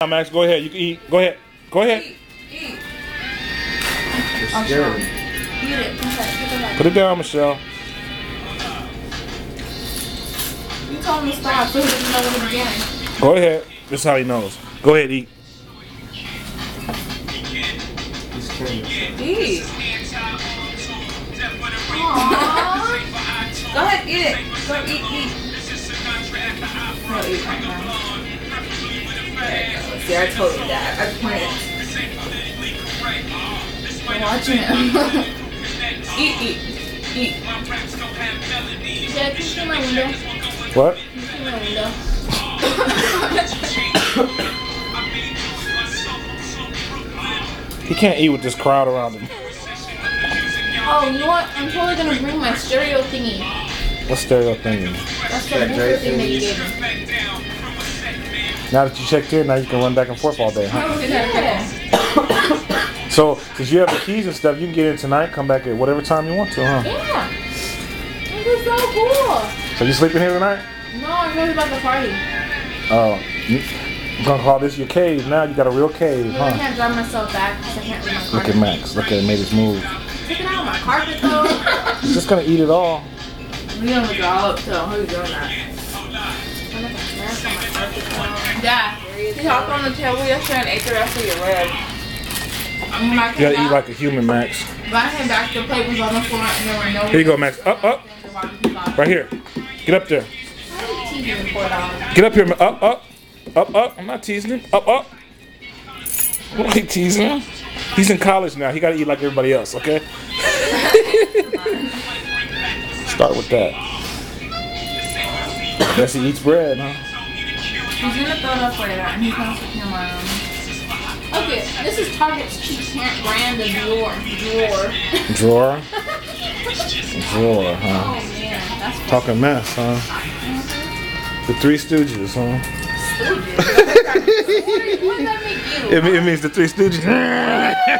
Now, Max, go ahead. You can eat. Go ahead. Go ahead. Eat. Eat. It's I'm scary. sorry. Eat it. Put it put it back. Put it down, Michelle. You told him to stop, so he doesn't know when to begin. Go ahead. This is how he knows. Go ahead, eat. Eat. Aww. Go ahead, eat it. Go eat, eat. No, eat right now. There you go. See, I told you that. I planned. I'm watching him. eat, eat, eat. Dad, can you clean my window? What? Can you clean my window? He can't eat with this crowd around him. Oh, you know what? I'm totally gonna bring my stereo thingy. What stereo thingy? That's the That thing that you gave me. Now that you checked in, now you can run back and forth all day, huh? So, since you have the keys and stuff, you can get in tonight, come back at whatever time you want to, huh? Yeah. This is so cool. So you sleeping here tonight? No, I'm going about the party. Oh, you I'm gonna call this your cave. Now you got a real cave, No, I can't drive myself back because I can't my car. Look at Max. Look at it made his move. Take it out my carpet though. He's just gonna eat it all. We're gonna draw up so who's doing that? He hopped on the table yesterday and ate the rest of your rib. And when I You gotta eat like a human, Max. when I came back, the plate was on the floor and there were no. Here you go, Max. Up, up, right here. Get up there. Get up here. Up, up, up, up. I'm not teasing him. Up, up. I'm not teasing him. He's in college now. He gotta eat like everybody else. Okay. Start with that. Guess he eats bread, huh? He's gonna throw it up later and he's gonna stick him around. Okay, this is Target's cheap hand brand of drawer. Drawer. Drawer. Drawer, huh? Oh man, that's Talking mess, huh? Mm-hmm. The Three Stooges, huh? stupid. what does that make you? It, it means the Three Stooges.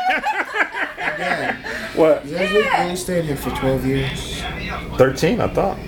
Dad, what? you guys look- only stayed here for 12 years. 13, I thought.